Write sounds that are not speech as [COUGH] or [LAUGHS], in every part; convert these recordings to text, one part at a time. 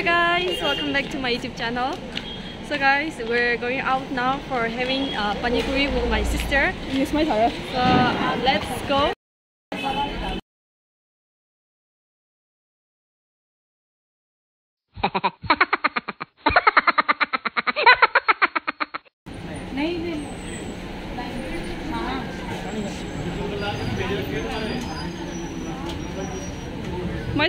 Hello guys, welcome back to my YouTube channel. So guys, we're going out now for having uh, panipuri with my sister. Use my. So uh, let's go. [LAUGHS] My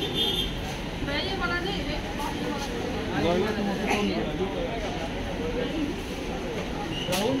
tire. Rahul